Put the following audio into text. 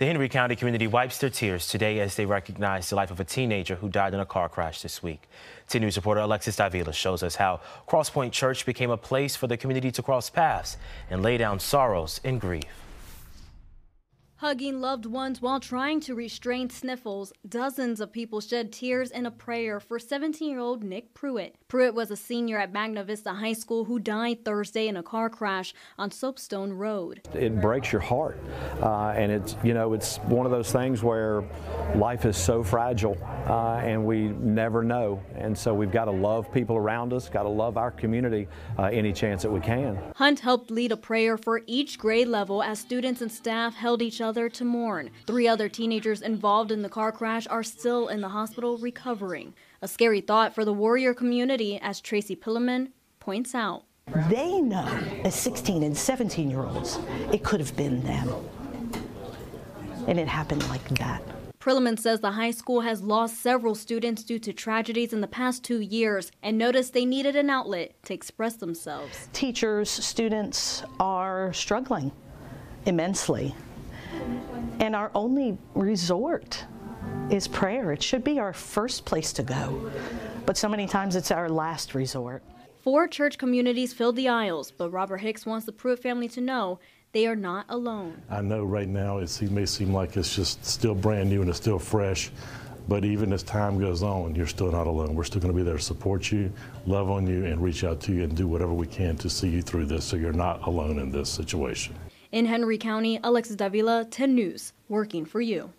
The Henry County community wipes their tears today as they recognize the life of a teenager who died in a car crash this week. 10 News reporter Alexis Davila shows us how Crosspoint Church became a place for the community to cross paths and lay down sorrows and grief. Hugging loved ones while trying to restrain sniffles, dozens of people shed tears in a prayer for 17 year old Nick Pruitt. Pruitt was a senior at Magna Vista High School who died Thursday in a car crash on Soapstone Road. It breaks your heart. Uh, and it's, you know, it's one of those things where life is so fragile uh, and we never know. And so we've got to love people around us, got to love our community uh, any chance that we can. Hunt helped lead a prayer for each grade level as students and staff held each other other to mourn. Three other teenagers involved in the car crash are still in the hospital recovering. A scary thought for the Warrior community, as Tracy Prilliman points out. They know, as 16 and 17 year olds, it could have been them. And it happened like that. Prilliman says the high school has lost several students due to tragedies in the past two years and noticed they needed an outlet to express themselves. Teachers, students are struggling immensely and our only resort is prayer. It should be our first place to go. But so many times it's our last resort. Four church communities filled the aisles, but Robert Hicks wants the Pruitt family to know they are not alone. I know right now it may seem like it's just still brand new and it's still fresh, but even as time goes on, you're still not alone. We're still going to be there to support you, love on you, and reach out to you and do whatever we can to see you through this so you're not alone in this situation. In Henry County, Alexis Davila, 10 News, working for you.